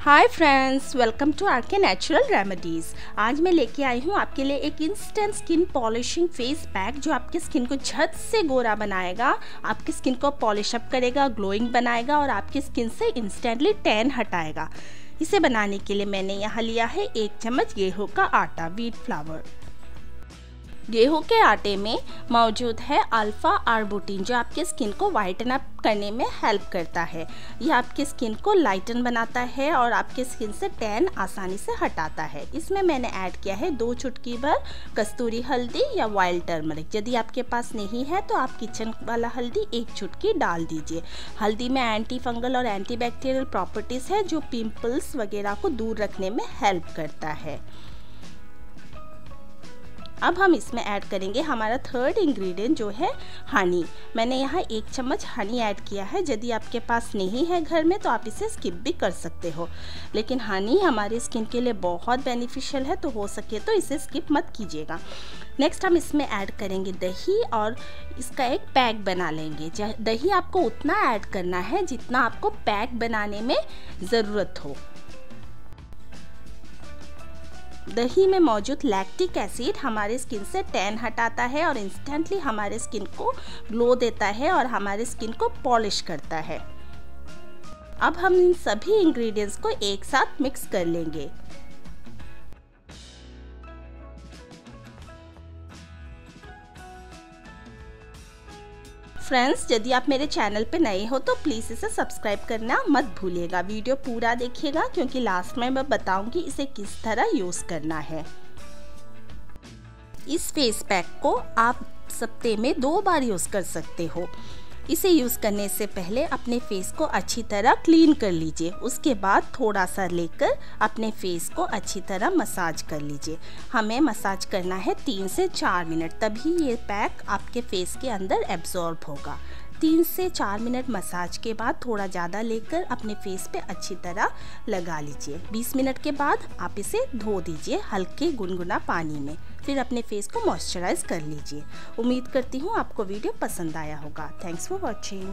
Hi friends welcome to R K natural remedies आज मैं लेके आई हूँ आपके लिए एक instant skin polishing face pack जो आपके स्किन को झट से गोरा बनाएगा, आपकी स्किन को पॉलिश अप करेगा ग्लोइंग बनाएगा और आपकी स्किन से इंस्टेंटली टैन हटाएगा। इसे बनाने के लिए मैंने यहाँ लिया है एक चम्मच गेहूँ का आटा वीट फ्लावर गेहूँ के आटे में मौजूद है अल्फ़ा आर्बुटिन जो आपके स्किन को वाइटन अप करने में हेल्प करता है। यह आपकी स्किन को लाइटन बनाता है और आपके स्किन से टैन आसानी से हटाता है। इसमें मैंने ऐड किया है दो चुटकी भर कस्तूरी हल्दी या वाइल्ड टर्मरिक यदि आपके पास नहीं है तो आप किचन वाला हल्दी एक चुटकी डाल दीजिए। हल्दी में एंटी फंगल और एंटी बैक्टीरियल प्रॉपर्टीज़ है, जो पिम्पल्स वगैरह को दूर रखने में हेल्प करता है। अब हम इसमें ऐड करेंगे हमारा थर्ड इंग्रेडिएंट जो है हनी मैंने यहाँ एक चम्मच हनी ऐड किया है। यदि आपके पास नहीं है घर में तो आप इसे स्किप भी कर सकते हो। लेकिन हनी हमारे स्किन के लिए बहुत बेनिफिशियल है तो हो सके तो इसे स्किप मत कीजिएगा। नेक्स्ट हम इसमें ऐड करेंगे दही और इसका एक पैक बना लेंगे। दही आपको उतना ऐड करना है जितना आपको पैक बनाने में ज़रूरत हो। दही में मौजूद लैक्टिक एसिड हमारे स्किन से टैन हटाता है और इंस्टेंटली हमारे स्किन को ग्लो देता है और हमारे स्किन को पॉलिश करता है। अब हम इन सभी इंग्रेडिएंट्स को एक साथ मिक्स कर लेंगे। फ्रेंड्स यदि आप मेरे चैनल पे नए हो तो प्लीज़ इसे सब्सक्राइब करना मत भूलिएगा। वीडियो पूरा देखिएगा, क्योंकि लास्ट में मैं बताऊँगी इसे किस तरह यूज़ करना है। इस फेस पैक को आप सप्ते में दो बार यूज़ कर सकते हो। इसे यूज़ करने से पहले अपने फेस को अच्छी तरह क्लीन कर लीजिए। उसके बाद थोड़ा सा लेकर अपने फेस को अच्छी तरह मसाज कर लीजिए। हमें मसाज करना है तीन से चार मिनट तभी ये पैक आपके फेस के अंदर एब्जॉर्ब होगा। तीन से चार मिनट मसाज के बाद थोड़ा ज़्यादा लेकर अपने फेस पे अच्छी तरह लगा लीजिए। 20 मिनट के बाद आप इसे धो दीजिए हल्के गुनगुना पानी में। फिर अपने फेस को मॉइस्चराइज कर लीजिए। उम्मीद करती हूँ आपको वीडियो पसंद आया होगा। Thanks for watching.